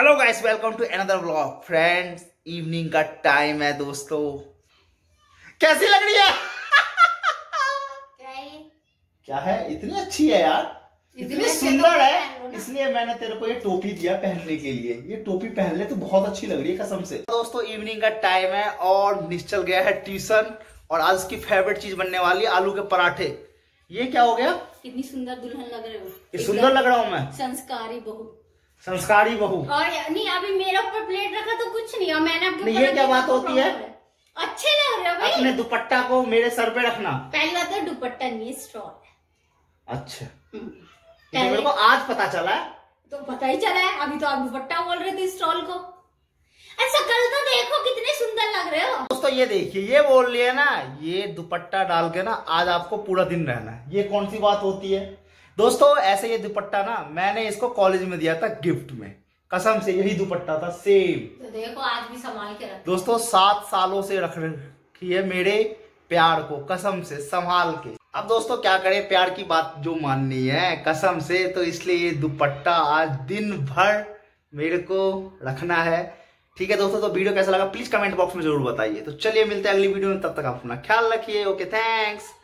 Hello guys welcome to another vlog friends evening का time है दोस्तों। कैसी लग रही है? क्या है? इतनी अच्छी है यार। इतनी सुंदर है। इसलिए मैंने तेरे को ये टोपी दिया पहनने के लिए। ये टोपी पहन ले तो बहुत अच्छी लग रही है कसम से। दोस्तों इवनिंग का टाइम है और निश्चल गया है ट्यूशन और आज की फेवरेट चीज़ बनने वाली है आलू के पराठे। ये क्या हो गया? कितनी सुंदर दुल्हन लग रहे हो। सुंदर लग रहा हूँ मैं। संस्कारी बहू। संस्कारी बहू। और नहीं अभी मेरे ऊपर प्लेट रखा तो कुछ नहीं और मैंने आपके ये क्या बात तो होती है? अच्छे लग रहे हो भाई। अपने दुपट्टा को मेरे सर पे रखना। पहली बात तो दुपट्टा नहीं है। स्टॉल अच्छा। हम्म। तो मेरे को आज पता चला है। तो पता ही चला है अभी तो आप दुपट्टा बोल रहे थे स्टॉल को। ऐसा कल तो देखो कितने सुंदर लग रहे हो। दोस्तों ये देखिए ये बोल रही है ना ये दुपट्टा डाल के ना आज आपको पूरा दिन रहना है। ये कौन सी बात होती है? दोस्तों ऐसे ये दुपट्टा ना मैंने इसको कॉलेज में दिया था गिफ्ट में। कसम से यही दुपट्टा था सेम तो देखो आज भी संभाल के रखो। दोस्तों सात सालों से रख रखी है मेरे प्यार को कसम से संभाल के। अब दोस्तों क्या करें? प्यार की बात जो माननी है कसम से तो इसलिए ये दुपट्टा आज दिन भर मेरे को रखना है। ठीक है दोस्तों तो वीडियो कैसा लगा प्लीज़ कमेंट बॉक्स में ज़रूर बताइए। तो चलिए मिलते हैं अगली वीडियो में तब तक अपना ख्याल रखिए। Okay thanks